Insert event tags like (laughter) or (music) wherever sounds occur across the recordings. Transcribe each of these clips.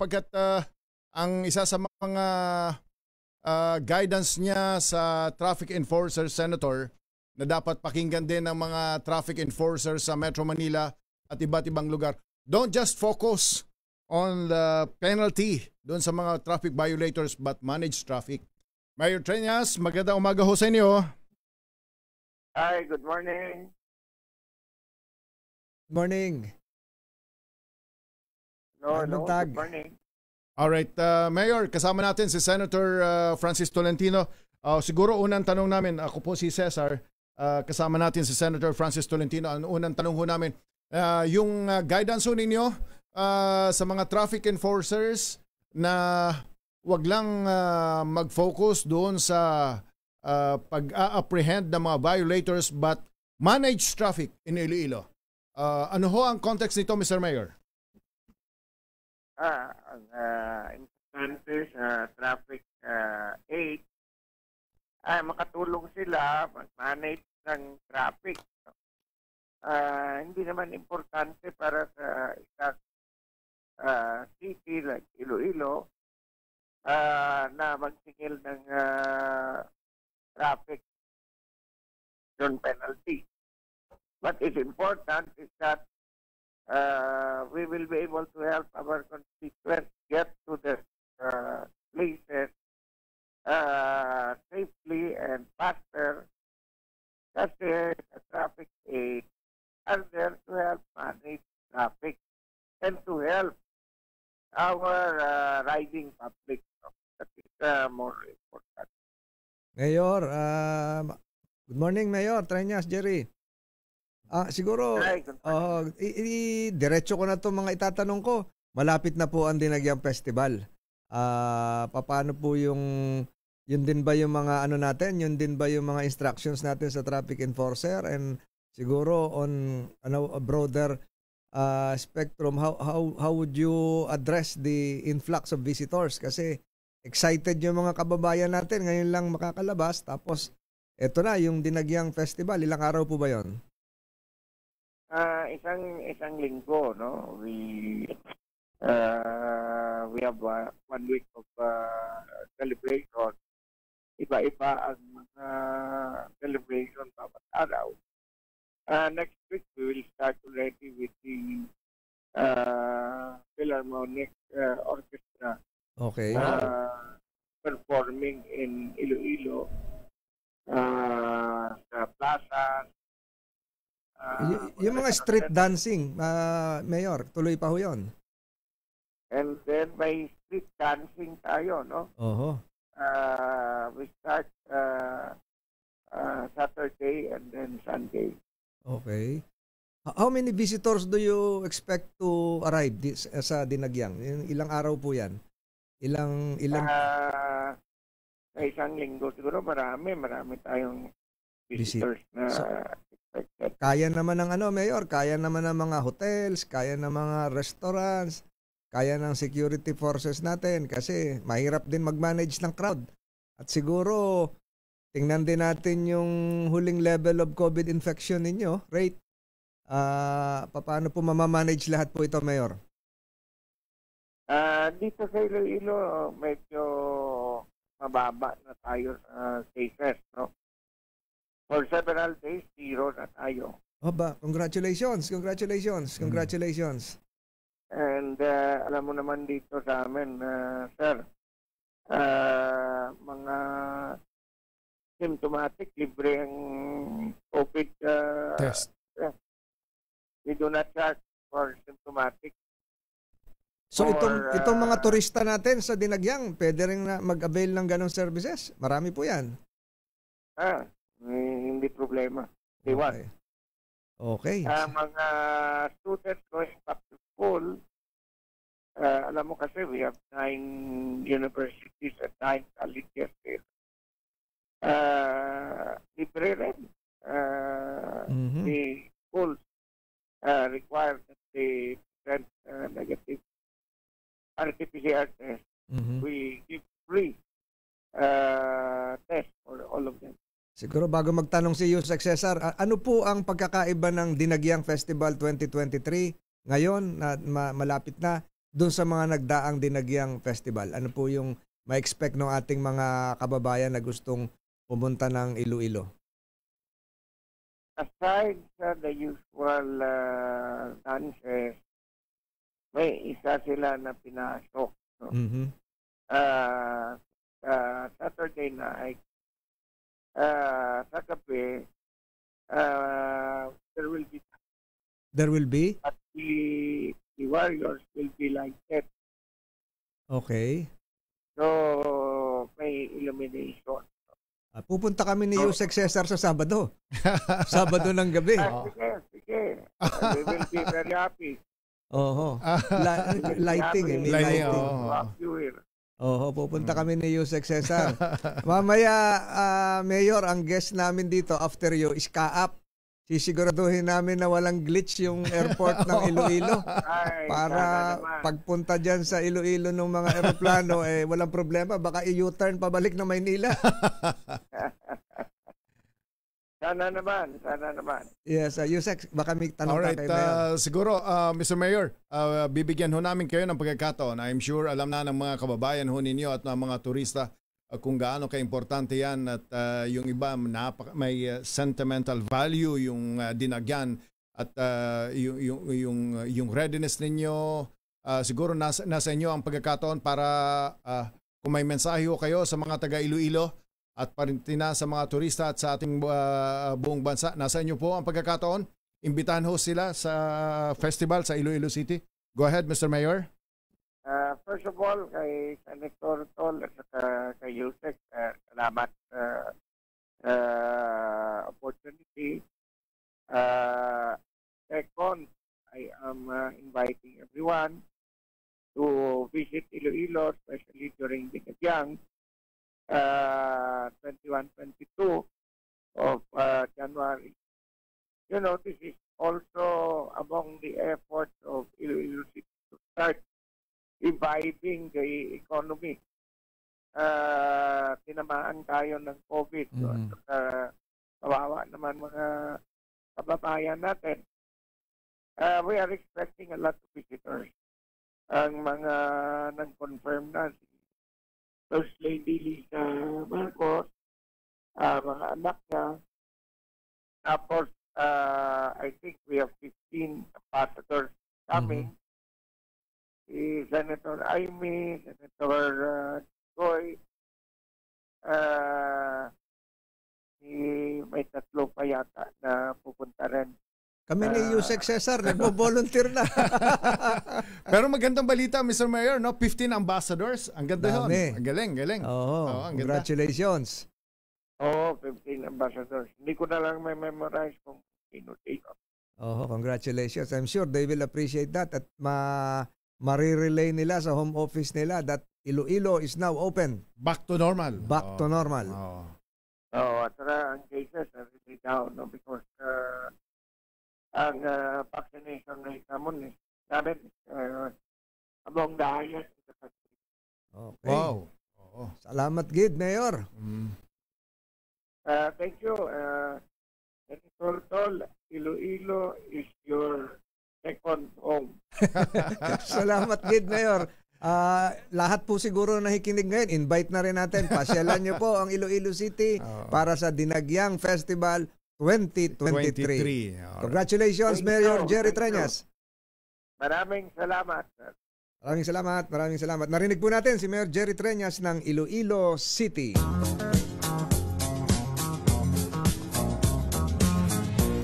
pagkat uh, ang isa sa mga uh, guidance niya sa traffic enforcer, Senator, na dapat pakinggan din ng mga traffic enforcers sa Metro Manila at iba't ibang lugar. Don't just focus on the penalty doon sa mga traffic violators but manage traffic. Mayor Trenyas, magandang umaga ho sa inyo. Hi, good morning. Morning. No, no, tag? good morning. Alright, uh, Mayor, kasama natin si Senator uh, Francis Tolentino. Uh, siguro unang tanong namin, ako po si Cesar, uh, kasama natin si Senator Francis Tolentino. Ang unang tanong ho namin, uh, yung uh, guidance ho ninyo uh, sa mga traffic enforcers na wag lang uh, mag-focus doon sa uh, pag-apprehend ng mga violators but manage traffic in Iloilo. Uh, ano ho ang context nito, Mr. Mayor? Ah, ang uh, importante sa traffic uh, aid ay makatulong sila mag-manage ng traffic. Ah, hindi naman importante para sa isang ah, city like Iloilo ah, na magsingil ng ah, traffic penalty. What is important is that uh, we will be able to help our constituents get to the uh, places uh, safely and faster kasi the traffic aid are there to help manage traffic and to help our uh, riding public. That is uh, more important. Mayor, ah, good morning Mayor, Trenyas, Jerry. Ah, siguro, oh, i- i- diretso ko na 'tong mga itatanong ko. Malapit na po ang Dinagyang Festival. Ah, paano po yung yun din ba yung mga ano natin, yun din ba yung mga instructions natin sa traffic enforcer and siguro on ano a broader ah, spectrum how how how would you address the influx of visitors kasi excited yung mga kababayan natin ngayon lang makakalabas tapos eto na yung Dinagyang Festival ilang araw po ba yon? Ah, isang isang linggo, no? We uh, we have uh, one week of uh, celebration. Iba-iba ang mga celebration bawat araw. Uh, next week, we will start already with the uh, Philharmonic uh, Orchestra Okay. uh, performing in Iloilo uh, sa plaza. Y- yung mga street dancing, ah, Mayor, tuloy pa ho yun. And then may street dancing tayo, no? Oho. Uh, we start uh, uh, Saturday and then Sunday. Okay. How many visitors do you expect to arrive this, sa Dinagyang? Ilang araw po yan? Ilang, ilang, Uh, sa isang linggo siguro marami, marami tayong Visit. visitors na So-. Kaya naman ng ano, Mayor, kaya naman ng mga hotels, kaya ng mga restaurants, kaya ng security forces natin kasi mahirap din mag-manage ng crowd. At siguro, tingnan din natin yung huling level of COVID infection ninyo, rate. Ah, paano po mamamanage lahat po ito, Mayor? Ah, dito sa Iloilo, medyo mababa na tayo sa cases, no? For several days, zero na tayo. Oba, congratulations, congratulations, Mm. congratulations. And uh, alam mo naman dito sa amin, uh, sir, uh, mga symptomatic, libre ang COVID uh, Test. We do not charge for symptomatic. So Or, itong ah, itong mga turista natin sa Dinagyang, pwede rin na mag-avail ng ganong services. Marami po 'yan. Ah, eh, hindi problema. They want. Okay. Okay. Ah, mga students going back to school, ah, alam mo kasi we have nine universities and nine colleges here. Uh, libre rin. Ah, Mhm. The schools uh, require that they present uh, negative RT-PCR test. Mhm. We give free uh, test for all of them. Siguro bago magtanong si Yusek Cesar, ano po ang pagkakaiba ng Dinagyang Festival 2023 ngayon na ma- malapit na doon sa mga nagdaang dinagyang festival? Ano po yung ma-expect ng ating mga kababayan na gustong pumunta ng Iloilo? Aside sa the usual uh, dances, may isa sila na pinasok. No? Mhm. uh, uh, Saturday night, uh, sa gabi, uh, there will be There will be? at the, the Warriors will be lighted. Okay. So, may illumination. Ah, pupunta kami ni Yusek Cesar sa Sabado. (laughs) Sabado ng gabi. Ah, sige, sige. Uh, we will be very happy. (laughs) Oho. La- We will be lighting eh, Lighting, lighting. Oo. pupunta kami ni Yusek Cesar. (laughs) Mamaya, ah, Mayor, ang guest namin dito after you is Kaap. Sisiguraduhin namin na walang glitch yung airport ng (laughs) Iloilo. Ay, Para pagpunta dyan sa Iloilo ng mga eroplano, (laughs) eh, walang problema. Baka i-U-turn pabalik na Maynila. Sana naman, sana naman. Yes, uh, Yusek, baka may tanong Alright, ka kay Mayor. uh, siguro, uh, Mr. Mayor, uh, bibigyan ho namin kayo ng pagkakataon. I'm sure alam na ng mga kababayan ho ninyo at ng mga turista uh, kung gaano ka-importante yan at uh, yung iba napaka, may uh, sentimental value yung uh, dinagyan at uh, yung, yung, yung, yung readiness ninyo uh, siguro nasa, nasa inyo ang pagkakataon para uh, kung may mensahe ho kayo sa mga taga Iloilo at parintina sa mga turista at sa ating uh, buong bansa. Nasa inyo po ang pagkakataon. Imbitahan ho sila sa festival sa Iloilo City. Go ahead, Mr. Mayor. Uh, first of all, kay Senator Tol at saka kay Yusek, uh, salamat sa uh, opportunity. Uh, second, I am uh, inviting everyone to visit Iloilo, especially during the Kagyang, uh, 21-22 of uh, January. You know, this is also among the efforts of Iloilo City to start reviving the economy. Uh, tinamaan tayo ng COVID. Mhm. At uh, kawawa naman mga kababayan natin. Uh, we are expecting a lot of visitors. Ang mga nag-confirm na First Lady Lisa Marcos, uh, mga anak niya. Tapos, uh, I think we have 15 ambassadors coming si Senator Aimee, Senator uh, Joy, uh, si, may tatlo pa yata na pupunta rin. Kami ni Ah. Yusek Cesar, nagbo-volunteer na. (laughs) Pero magandang balita, Mr. Mayor, no? 15 ambassadors. Ang ganda yun. Dami. Ang galing, galing. Oo, Oo, ang ganda. congratulations. Oo, 15 ambassadors. Hindi ko na lang may memorize kung sino-sino. Oo, congratulations. I'm sure they will appreciate that at ma marirelay nila sa home office nila that Iloilo is now open. Back to normal. Back to Oo. normal. Oo. Oo, at saka ang cases are really down no, because uh, ang uh, vaccination rate naman is namin uh, among the highest in the country. Okay. Wow. Oo. Salamat gid, Mayor. Mm. Uh, thank you. Uh, Senator Tol, Iloilo is your second home. (laughs) Salamat gid, Mayor. Ah, lahat po siguro nakikinig ngayon, invite na rin natin. Pasyalan niyo po ang Iloilo City para sa Dinagyang Festival 2023. 23. Alright. Congratulations, Thank Mayor you. Jerry. Treñas. Maraming salamat. sir. Maraming salamat, maraming salamat. Narinig po natin si Mayor Jerry Treñas ng Iloilo City.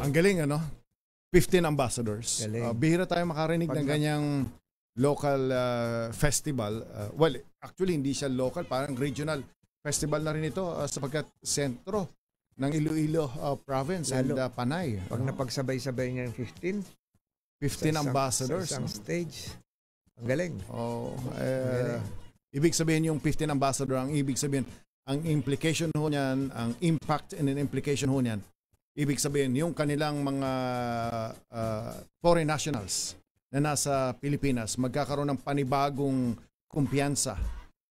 Ang galing, ano? 15 ambassadors. Galing. Uh, bihira tayo makarinig Pag ng ganyang local uh, festival. Uh, well, actually, hindi siya local. Parang regional festival na rin ito uh, sapagkat sentro ng Iloilo uh, province and Lalo. uh, Panay. Pag Ano? napagsabay-sabay niya yung 15, 15 sa isang- ambassadors. Sa isang no? stage. Ang galing. Oh, Ang eh, galing. ibig sabihin yung 15 ambassador, ang ibig sabihin, ang implication ho niyan, ang impact and an implication ho niyan, ibig sabihin yung kanilang mga uh, foreign nationals na nasa Pilipinas magkakaroon ng panibagong kumpiyansa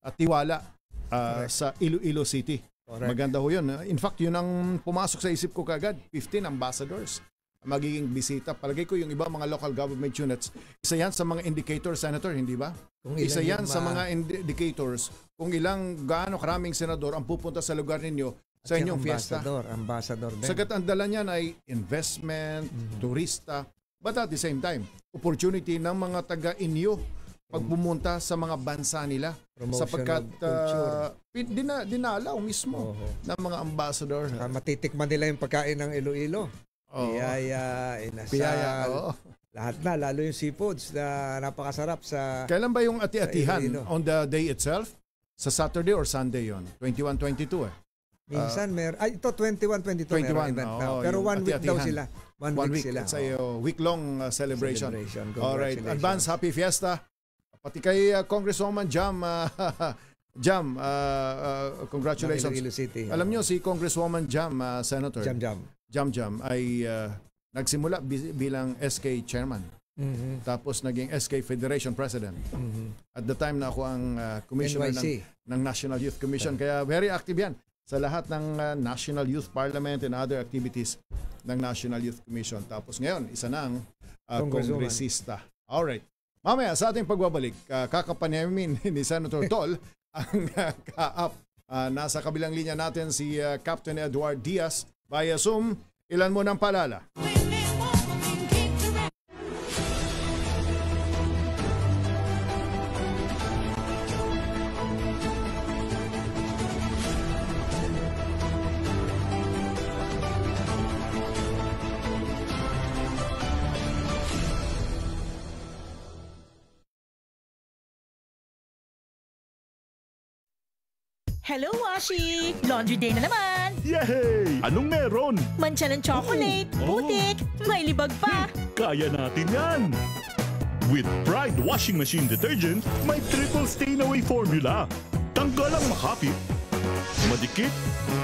at tiwala uh, Correct. sa Iloilo City. Correct. Maganda ho yun. In fact, yun ang pumasok sa isip ko kagad. 15 ambassadors. magiging bisita. Palagay ko yung iba mga local government units, isa yan sa mga indicators, Senator, hindi ba? Kung Isa yan sa mga indicators kung ilang gaano karaming senador ang pupunta sa lugar ninyo sa At inyong fiesta. Ambassador, ambassador din. Sagat ang dala niyan ay investment, turista, but at the same time, opportunity ng mga taga-inyo pag sa mga bansa nila. Promotion sapagkat uh, dina, dinalaw mismo Oho. ng mga ambassador. Saka matitikman nila yung pagkain ng Iloilo. Oo. Biyaya, inasal, Piyaya, oo. lahat na, lalo yung seafoods na napakasarap sa... Kailan ba yung ati-atihan? On the day itself? Sa Saturday or Sunday yon? 21-22 eh. Minsan mer ay ito 21 22 21, merong event oo, Pero one week daw sila. One, One week, week. sila. It's a oo. uh, week-long uh, celebration. Celebration. Alright. Congratulations. Advance happy fiesta. Pati kay uh, Congresswoman Jam, uh, (laughs) Jam, uh, uh, Ng congratulations. Iloilo City. Alam nyo, si Congresswoman Jam, uh, Senator Jam Jam. Jam Jam, ay uh, nagsimula bi- bilang SK Chairman. Mhm. Tapos naging SK Federation President. Mhm. At the time na ako ang uh, commissioner ng, NYC. ng National Youth Commission. Kaya very active yan sa lahat ng uh, National Youth Parliament and other activities ng National Youth Commission. Tapos ngayon, isa na ang uh, kongresista. Alright. Mamaya sa ating pagbabalik, uh, kakapanyamin (laughs) ni Senator Tol (laughs) ang uh, kaap. Uh, nasa kabilang linya natin si uh, Captain Edward Diaz via Zoom. Ilan mo ng palala? Hello, Washi! Laundry day na naman! Yay! Anong meron? Mancha ng chocolate, Oh. putik, may libag pa! (laughs) Kaya natin yan! With Pride Washing Machine Detergent, may triple stain away formula. Tanggal ang makapit, madikit,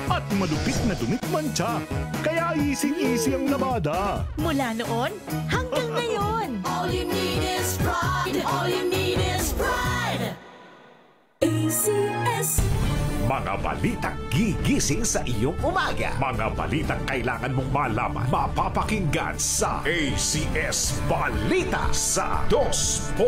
at malupit na dumit mancha. Kaya easy-easy ang labada. Mula noon hanggang (laughs) ngayon! All you need is pride. All you need is pride. ACS. Mga balitang gigising sa iyong umaga. Mga balitang kailangan mong malaman. Mapapakinggan sa ACS Balita sa 2x2.